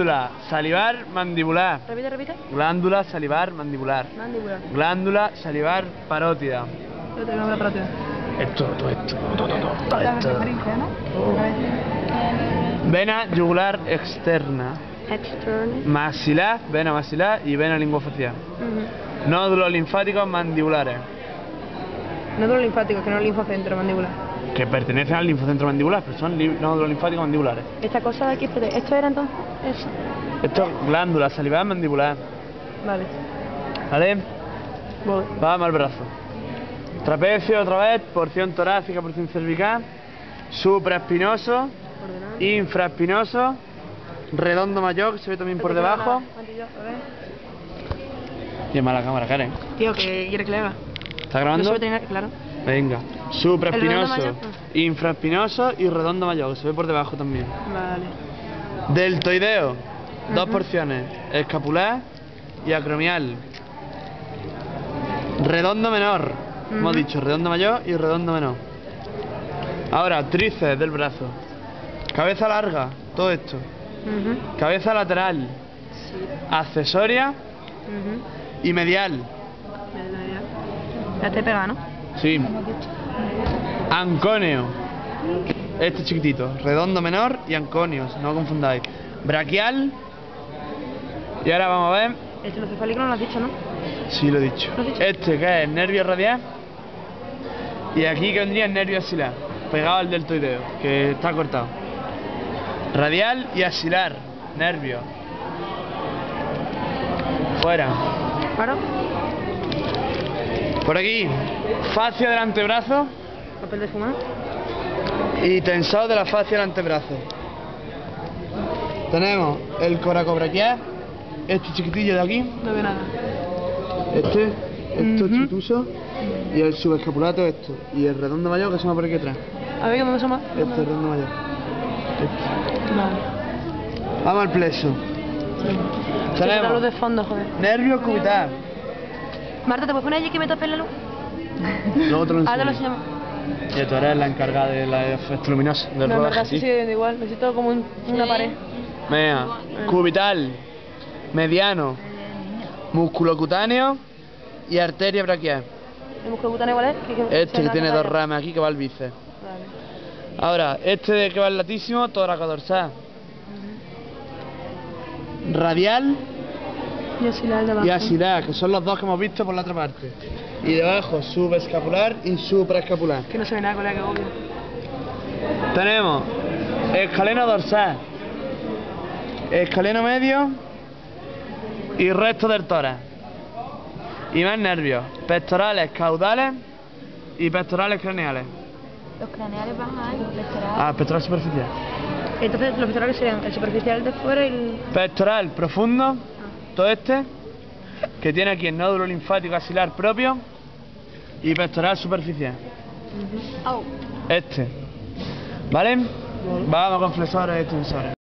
Glándula salivar mandibular. Repite, repite. Glándula salivar mandibular. Mandíbula. Glándula salivar parótida. Yo tengo. Esto, todo esto, todo, todo, todo La esto. Vena yugular externa. Extern. Maxilar, vena maxilar y vena linguofacial. Ujú. Nódulos linfáticos mandibulares. Nódulo linfático, que no es linfocentro, mandíbula. Que pertenecen al linfocentro mandibular, pero son nódulos linfáticos mandibulares. Esta cosa de aquí, ¿esto era entonces? Eso. Esto es glándula salivar mandibular. Vale. ¿Vale? Voy. Vamos al brazo. Trapecio otra vez, porción torácica, porción cervical, supraespinoso, infraespinoso, redondo mayor, que se ve también por debajo. yo. Qué mala cámara, Karen. Tío, que quiere que le haga. ¿Está grabando? se ve tener, claro. Venga. ¿El redondo Supraespinoso, mayor? infraespinoso y redondo mayor, que se ve por debajo también. Vale. Deltoideo, dos porciones, escapular y acromial. Redondo menor, hemos dicho, redondo mayor y redondo menor. Ahora, tríceps del brazo. Cabeza larga, todo esto. Cabeza lateral, Sí. accesoria y medial. Ya te pega, ¿no? Sí. Anconio. Este chiquitito. Redondo menor y anconio, no confundáis. Braquial. Y ahora vamos a ver. El cefálico no lo has dicho, ¿no? Sí, lo he dicho. ¿Lo dicho? Este que es nervio radial. Y aquí que vendría el nervio axilar. Pegado al deltoideo, que está cortado. Radial y axilar. Nervio. Fuera. Claro. Por aquí. Fascia del antebrazo. Papel de fumar. y tensado de la fascia del antebrazo. Tenemos el coracobraquial, este chiquitillo de aquí, No veo nada. este, esto Ujú. chituso, y el subescapulato esto, y el redondo mayor que se llama por aquí atrás. A ver, ¿cómo se llama? Este es el redondo mayor. Este. Vale. Vamos al. Se la luz de Tenemos fondo, joder. nervio cubital. Marta, ¿te puedes poner allí que me tape la luz? Te lo Ahora lo enseñamos. Y tú eres la encargada de la efecto luminoso, del No, rodaje, sí sí. igual. Necesito como un- una pared. Venga, cubital, mediano, músculo cutáneo y arteria braquial. ¿El músculo cutáneo igual es? Que- que Este que tiene dos ramas aquí que va al bíceps. Vale. Ahora, este de que va al latísimo, tóraco dorsal. Radial Y así la de abajo. y que son los dos que hemos visto por la otra parte. Y debajo, subescapular y supraescapular. Que no se ve nada, colega, que obvio. Tenemos escaleno dorsal, escaleno medio y resto del tórax. Y más nervios, pectorales caudales y pectorales craneales. Los craneales van al pectoral. Ah, pectoral superficial. Entonces, los pectorales serían el superficial de fuera y el. Pectoral profundo, todo este, que tiene aquí el nódulo linfático axilar propio y pectoral superficial. Este. ¿Vale? Vamos con flexores extensores.